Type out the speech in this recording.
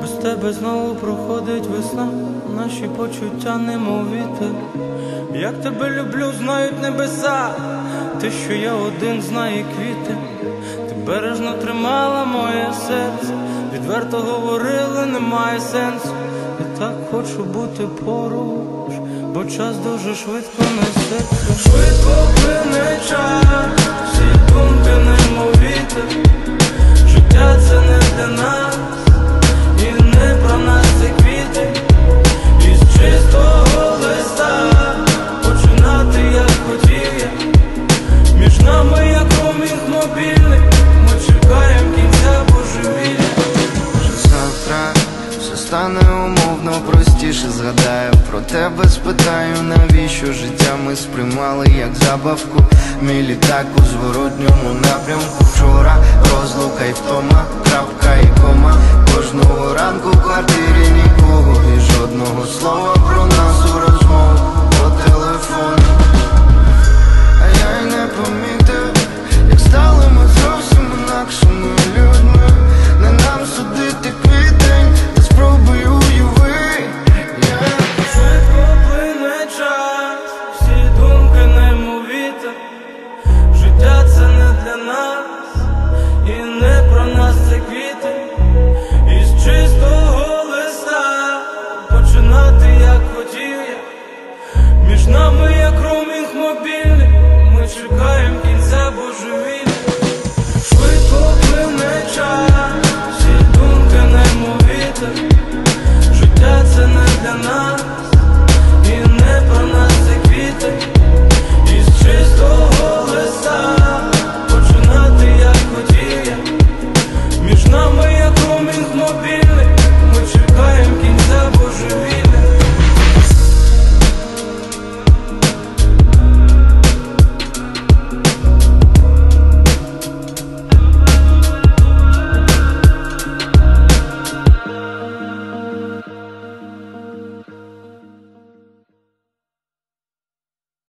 Без тебе знову проходить весна, наші почуття немов вітер. Як тебе люблю, знають небеса, те, що я один знає квіти, ти бережно тримала моє серце, відверто говорили, немає сенсу. Я так хочу бути поруч, бо час дуже швидко несеться. Швидко плине час, всі думки немов ми чекаємо кінця божевілля. Вже завтра все стане умовно простіше згадаю про тебе, спитаю, навіщо життя ми сприймали як забавку. Мій літак у зворотньому напрямку. Вчора розлука the love